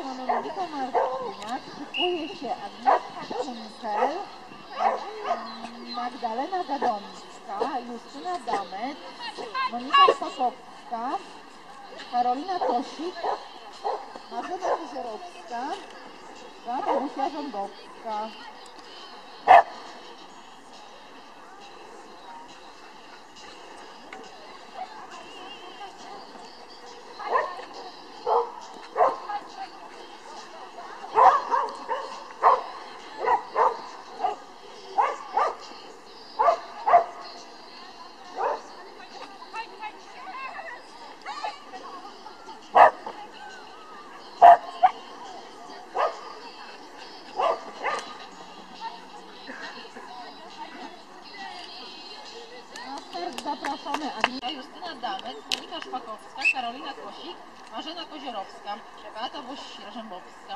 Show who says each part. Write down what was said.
Speaker 1: ekonomiką Markunia kupuje się Agnieszka Krzympel, Magdalena Gadomska, Justyna Damet, Monika Sokowska, Karolina Kosik, Marzena Wyzierowska, Beata Gusia-Rządowska. Zapraszamy Agnieszka Justyna Damet, Monika Szpakowska, Karolina Kosik, Marzena Koziorowska, Beata Woś-Jarzębowska.